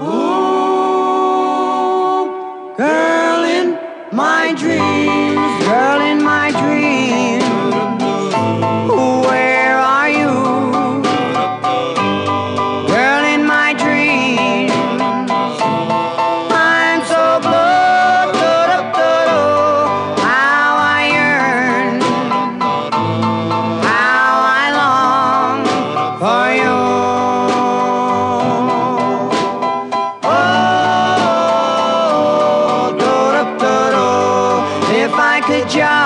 Ooh, girl in my dreams. job.